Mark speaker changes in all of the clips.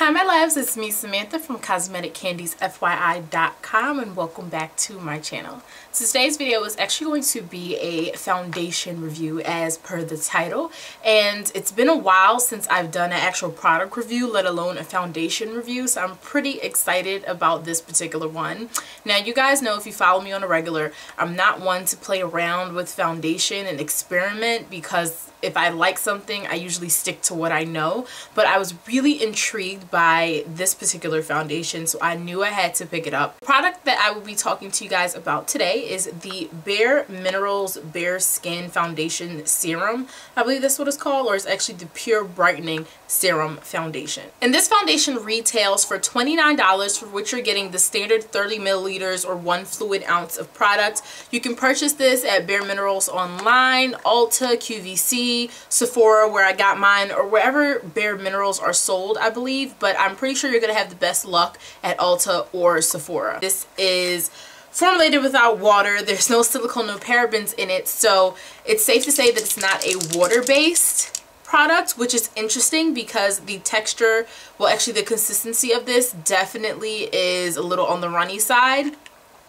Speaker 1: Hi my loves, it's me Samantha from CosmeticCandiesFYI.com and welcome back to my channel. So today's video is actually going to be a foundation review as per the title and it's been a while since I've done an actual product review let alone a foundation review so I'm pretty excited about this particular one. Now you guys know if you follow me on a regular I'm not one to play around with foundation and experiment because if I like something, I usually stick to what I know. But I was really intrigued by this particular foundation, so I knew I had to pick it up. The product that I will be talking to you guys about today is the Bare Minerals Bare Skin Foundation Serum. I believe that's what it's called, or it's actually the Pure Brightening Serum Foundation. And this foundation retails for $29 for which you're getting the standard 30 milliliters or one fluid ounce of product. You can purchase this at Bare Minerals online, Ulta, QVC, Sephora where I got mine or wherever Bare Minerals are sold I believe but I'm pretty sure you're gonna have the best luck at Ulta or Sephora. This is formulated without water there's no silicone no parabens in it so it's safe to say that it's not a water-based product which is interesting because the texture well actually the consistency of this definitely is a little on the runny side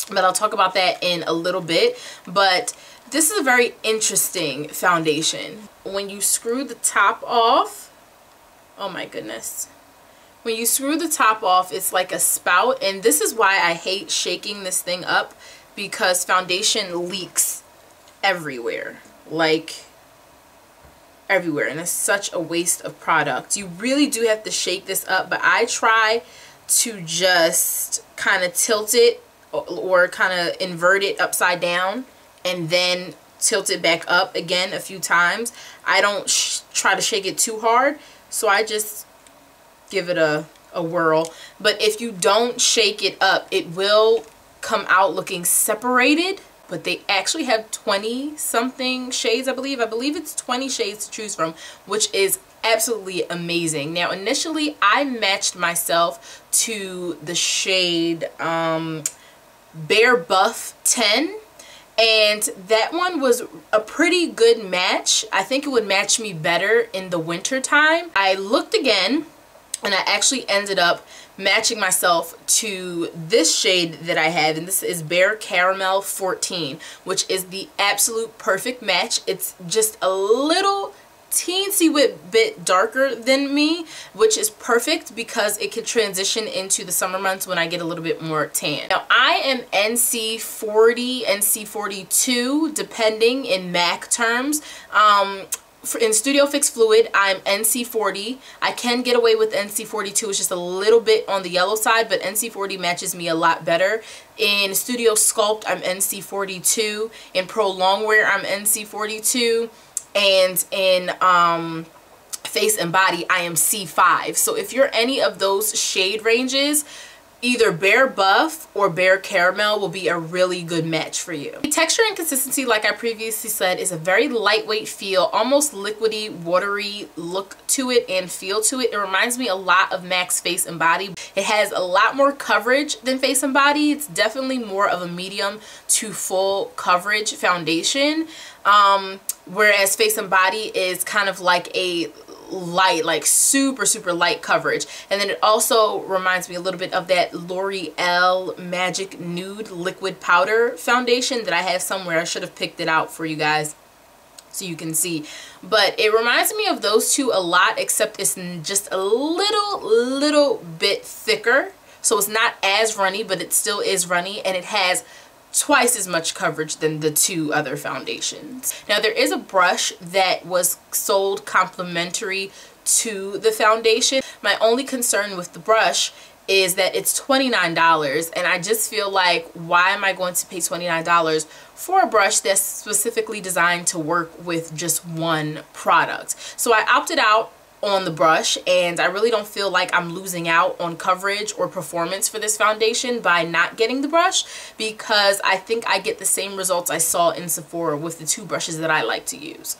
Speaker 1: but I'll talk about that in a little bit but this is a very interesting foundation. When you screw the top off, oh my goodness. When you screw the top off, it's like a spout. And this is why I hate shaking this thing up because foundation leaks everywhere. Like everywhere. And it's such a waste of product. You really do have to shake this up. But I try to just kind of tilt it or, or kind of invert it upside down and then tilt it back up again a few times. I don't try to shake it too hard, so I just give it a, a whirl. But if you don't shake it up, it will come out looking separated but they actually have 20 something shades I believe I believe it's 20 shades to choose from which is absolutely amazing now initially I matched myself to the shade um, Bare Buff 10 and that one was a pretty good match. I think it would match me better in the winter time. I looked again and I actually ended up matching myself to this shade that I have and this is Bare Caramel 14 which is the absolute perfect match. It's just a little teensy bit darker than me, which is perfect because it can transition into the summer months when I get a little bit more tan. Now, I am NC40, NC42, depending in MAC terms. Um, in Studio Fix Fluid, I'm NC40. I can get away with NC42. It's just a little bit on the yellow side, but NC40 matches me a lot better. In Studio Sculpt, I'm NC42. In Pro Longwear, I'm NC42 and in um, face and body I am C5 so if you're any of those shade ranges either Bare Buff or Bare Caramel will be a really good match for you. The texture and consistency, like I previously said, is a very lightweight feel, almost liquidy, watery look to it and feel to it. It reminds me a lot of MAC's Face and Body. It has a lot more coverage than Face and Body. It's definitely more of a medium to full coverage foundation. Um, whereas Face and Body is kind of like a light like super super light coverage. And then it also reminds me a little bit of that L'Oreal Magic Nude Liquid Powder foundation that I have somewhere. I should have picked it out for you guys so you can see. But it reminds me of those two a lot except it's just a little little bit thicker. So it's not as runny but it still is runny and it has twice as much coverage than the two other foundations. Now there is a brush that was sold complimentary to the foundation. My only concern with the brush is that it's $29 and I just feel like why am I going to pay $29 for a brush that's specifically designed to work with just one product. So I opted out on the brush and I really don't feel like I'm losing out on coverage or performance for this foundation by not getting the brush because I think I get the same results I saw in Sephora with the two brushes that I like to use.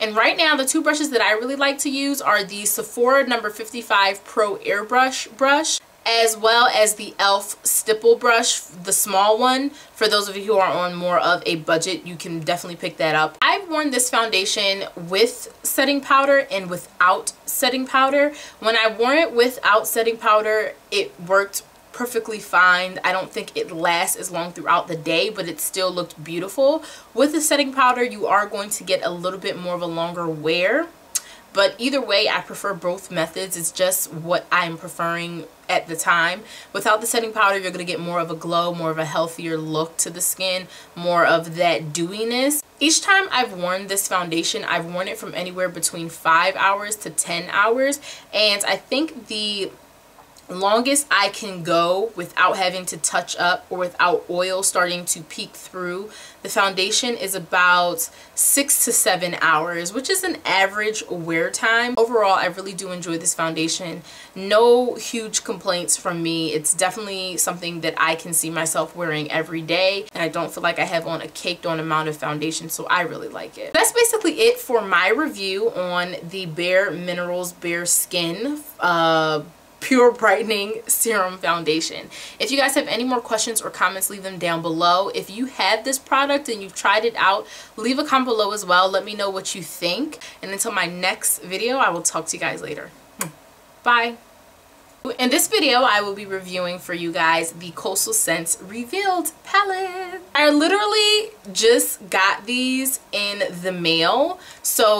Speaker 1: And right now, the two brushes that I really like to use are the Sephora number 55 Pro Airbrush brush as well as the e.l.f. stipple brush, the small one. For those of you who are on more of a budget, you can definitely pick that up. I've worn this foundation with setting powder and without setting powder. When I wore it without setting powder, it worked perfectly fine. I don't think it lasts as long throughout the day, but it still looked beautiful. With the setting powder, you are going to get a little bit more of a longer wear. But either way, I prefer both methods. It's just what I'm preferring at the time. Without the setting powder, you're going to get more of a glow, more of a healthier look to the skin, more of that dewiness. Each time I've worn this foundation, I've worn it from anywhere between 5 hours to 10 hours. And I think the longest I can go without having to touch up or without oil starting to peek through the foundation is about six to seven hours which is an average wear time. Overall I really do enjoy this foundation. No huge complaints from me. It's definitely something that I can see myself wearing every day and I don't feel like I have on a caked on amount of foundation so I really like it. That's basically it for my review on the Bare Minerals Bare Skin uh, pure brightening serum foundation. If you guys have any more questions or comments leave them down below. If you have this product and you've tried it out leave a comment below as well. Let me know what you think. And until my next video i will talk to you guys later. Hmm. bye. In this video, I will be reviewing for you guys the Coastal Scents Revealed palette. I literally just got these in the mail, so